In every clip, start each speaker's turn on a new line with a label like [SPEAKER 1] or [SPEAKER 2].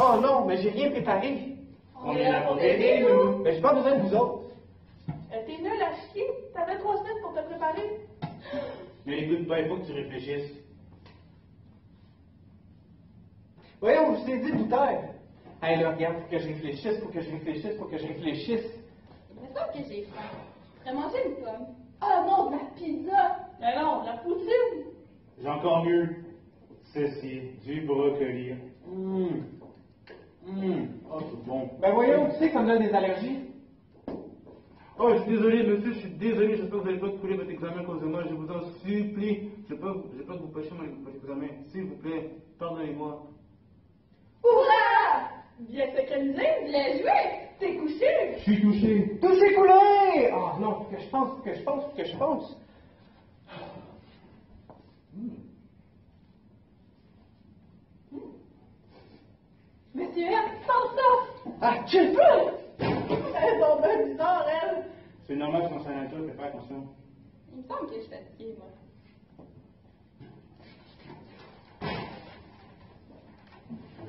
[SPEAKER 1] Oh non, mais j'ai rien préparé.
[SPEAKER 2] On est là pour t'aider, nous.
[SPEAKER 1] Mais j'ai pas besoin de vous autres.
[SPEAKER 3] Euh, T'es nul à chier. T'avais trois semaines pour te préparer.
[SPEAKER 2] Mais écoute pas, il faut que tu réfléchisses.
[SPEAKER 1] Voyons, je t'ai dit de vous taire. Hey, là, regarde, faut que je réfléchisse, faut que je réfléchisse, faut que je réfléchisse.
[SPEAKER 4] C'est ça que j'ai faim. Je pourrais manger une pomme. Ah non, de la pizza!
[SPEAKER 3] Mais non, la poutine.
[SPEAKER 2] J'ai encore mieux. Ceci, du brocoli.
[SPEAKER 1] Hum.
[SPEAKER 2] Bon.
[SPEAKER 1] Ben voyons, tu sais qu'on a des allergies.
[SPEAKER 5] Oh, je suis désolé, monsieur, je suis désolé, j'espère que vous n'allez pas couler votre examen à cause de moi, je vous en supplie. Je pas, je vais pas vous pêcher mon votre examen. S'il vous plaît, pardonnez-moi.
[SPEAKER 3] Hurrah! Bien synchronisé, bien joué. T'es couché.
[SPEAKER 1] Je suis touché. Touché coulé! Ah non, que je pense, que je pense, que je pense.
[SPEAKER 3] Monsieur M, sans
[SPEAKER 1] Ah, quel
[SPEAKER 3] Elles sont bien bizarres, elles.
[SPEAKER 2] C'est normal que ton nature, fais pas attention.
[SPEAKER 4] Il me semble que je suis fatiguée, moi.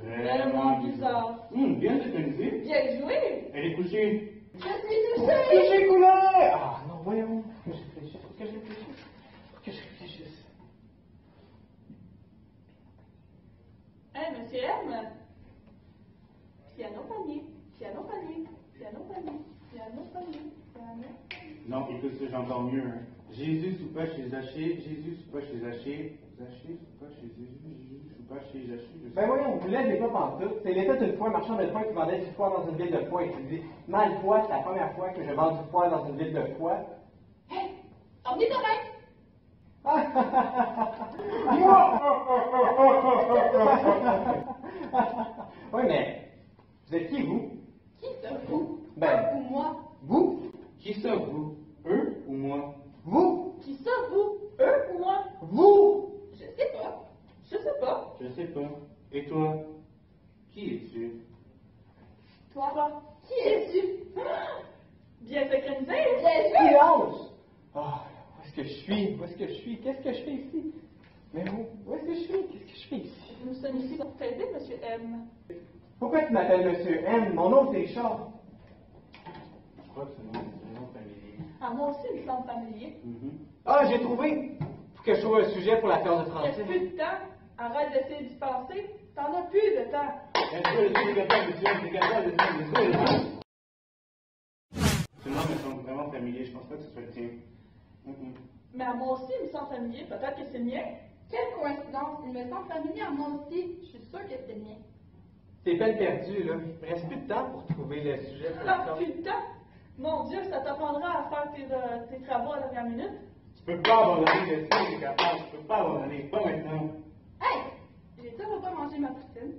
[SPEAKER 3] Tellement bizarre.
[SPEAKER 2] Hum, bien synchronisé.
[SPEAKER 3] Bien joué.
[SPEAKER 2] Elle est couchée.
[SPEAKER 4] Je suis touchée!
[SPEAKER 1] Touché coulé! Ah non, voyons, faut que je réfléchisse, faut que je réfléchisse, faut que je réfléchisse.
[SPEAKER 3] Hein, monsieur M? Piano panier, piano panier, piano panier, piano panier, piano panier.
[SPEAKER 2] Non, écoute, encore mieux. Hein. Jésus soupa chez Zachée, Jésus soupa chez Zachée, Zachée soupa chez Jésus, Jésus soupa chez Zachée.
[SPEAKER 1] Ben voyons, vous l'aidez pas pantoute. C'est l'effet d'une fois un marchand de foin qui vendait du foie dans une ville de foin. Il dit, mal foi, c'est la première fois que je vends du foie dans une ville de foie.
[SPEAKER 4] Hey! On est correct!
[SPEAKER 1] oui, mais vous êtes qui, vous?
[SPEAKER 4] Qui ça, vous?
[SPEAKER 1] Ben.
[SPEAKER 4] Ou moi?
[SPEAKER 1] Vous?
[SPEAKER 2] Qui ça, vous Eux ou moi?
[SPEAKER 1] Vous?
[SPEAKER 3] Qui ça, vous? Eux ou moi?
[SPEAKER 1] Vous?
[SPEAKER 4] Je sais pas.
[SPEAKER 3] Je sais pas.
[SPEAKER 2] Je sais pas. Et toi? Qui es-tu?
[SPEAKER 4] Toi? Qui es-tu?
[SPEAKER 3] Bien synchronisé.
[SPEAKER 4] Bien!
[SPEAKER 1] Silence! Ah, où est-ce que je suis? Où est-ce que je suis? Qu'est-ce que je fais ici? Mais où? Où est-ce que je suis? Qu'est-ce que je fais ici?
[SPEAKER 3] Nous sommes ici pour t'aider, monsieur M.
[SPEAKER 1] Pourquoi tu m'appelles Monsieur M? Mon nom c'est Richard.
[SPEAKER 2] Je crois que c'est mon nom familier.
[SPEAKER 3] Ah, moi aussi, il me semble familier.
[SPEAKER 2] Mhm.
[SPEAKER 1] Ah, j'ai trouvé! Faut que je trouve un sujet pour la classe de français.
[SPEAKER 3] plus de temps. Arrête d'essayer d'y penser. T'en as plus de temps.
[SPEAKER 2] Ce nom me semble vraiment familier, je pense pas que ce soit le tien. Mhm.
[SPEAKER 3] Mais à moi aussi, il me semble familier. Peut-être que c'est le mien.
[SPEAKER 4] Quelle coïncidence! Il me semble familier à moi aussi. Je suis sûre que c'est le mien.
[SPEAKER 1] C'est peine perdue, là. Il me reste plus de temps pour trouver le sujet pour
[SPEAKER 3] Ah, plus de temps? Mon Dieu, ça t'apprendra à faire tes, euh, tes travaux à la dernière minute.
[SPEAKER 2] Tu peux pas abandonner, je sais t'es capable, tu peux pas abandonner, pas maintenant.
[SPEAKER 4] Hey! J'ai toujours pas mangé ma poutine.